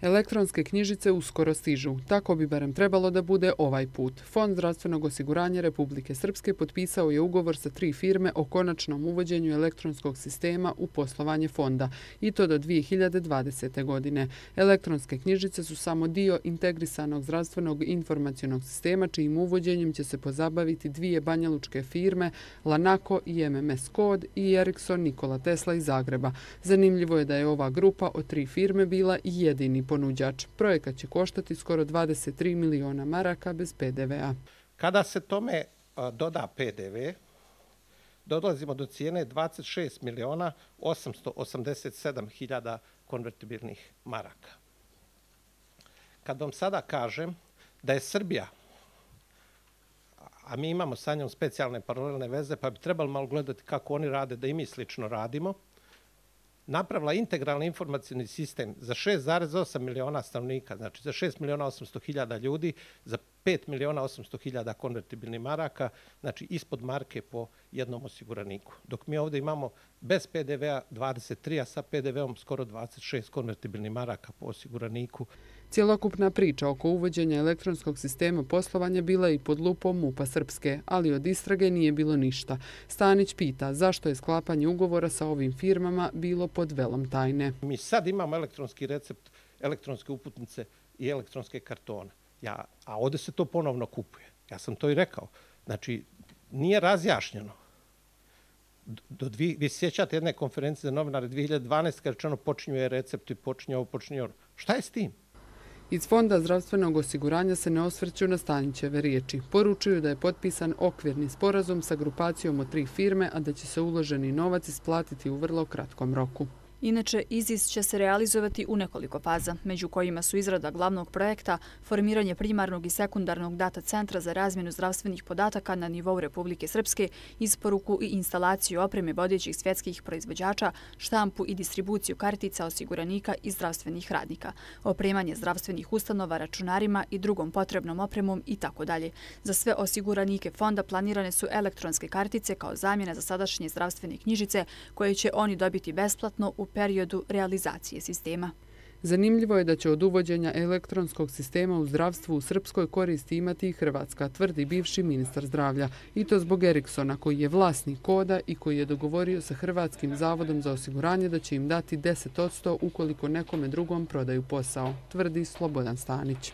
Elektronske knjižice uskoro stižu. Tako bi barem trebalo da bude ovaj put. Fond zdravstvenog osiguranja Republike Srpske potpisao je ugovor sa tri firme o konačnom uvođenju elektronskog sistema u poslovanje fonda i to do 2020. godine. Elektronske knjižice su samo dio integrisanog zdravstvenog informacijonog sistema čijim uvođenjem će se pozabaviti dvije banjalučke firme Lanako i MMS Kod i Ericsson Nikola Tesla iz Zagreba. Zanimljivo je da je ova grupa od tri firme bila jedini ponuđač. Projekat će koštati skoro 23 miliona maraka bez PDV-a. Kada se tome doda PDV, dolazimo do cijene 26 miliona 887 hiljada konvertibilnih maraka. Kad vam sada kažem da je Srbija, a mi imamo sa njom specijalne paralelne veze, pa bi trebalo malo gledati kako oni rade, da i mi slično radimo, napravila integralni informacijni sistem za 6,8 miliona stanovnika, znači za 6 miliona 800 hiljada ljudi, za 5 miliona 800 hiljada konvertibilnih maraka, znači ispod marke po jednom osiguraniku. Dok mi ovdje imamo bez PDV-a 23, a sa PDV-om skoro 26 konvertibilnih maraka po osiguraniku. Cijelokupna priča oko uvođenja elektronskog sistema poslovanja bila i pod lupom MUPA Srpske, ali od istrage nije bilo ništa. Stanić pita zašto je sklapanje ugovora sa ovim firmama bilo pod velom tajne. Mi sad imamo elektronski recept, elektronske uputnice i elektronske kartone. Ja, a ovde se to ponovno kupuje. Ja sam to i rekao. Znači, nije razjašnjeno. Do dvi, vi sjećate jedne konferencije za novinare 2012. kad rečeno počinjuje recept i počinje ovo, počinje ono. Šta je s tim? Iz Fonda zdravstvenog osiguranja se ne osvrću na Stanićeve riječi. Poručuju da je potpisan okvirni sporazum sa grupacijom od tri firme, a da će se uloženi novac isplatiti u vrlo kratkom roku. Inače, IZIS će se realizovati u nekoliko faza, među kojima su izrada glavnog projekta, formiranje primarnog i sekundarnog data centra za razmjenu zdravstvenih podataka na nivou Republike Srpske, isporuku i instalaciju opreme vodećih svjetskih proizvođača, štampu i distribuciju kartica osiguranika i zdravstvenih radnika, opremanje zdravstvenih ustanova računarima i drugom potrebnom opremom i tako dalje. Za sve osiguranike fonda planirane su elektronske kartice kao zamjena za sadašnje zdravstvene knjižice koje će oni dobiti besplatno u periodu realizacije sistema. Zanimljivo je da će od uvođenja elektronskog sistema u zdravstvu u Srpskoj koristi imati i Hrvatska, tvrdi bivši ministar zdravlja. I to zbog Eriksona, koji je vlasnik koda i koji je dogovorio sa Hrvatskim zavodom za osiguranje da će im dati 10% ukoliko nekome drugom prodaju posao, tvrdi Slobodan Stanić.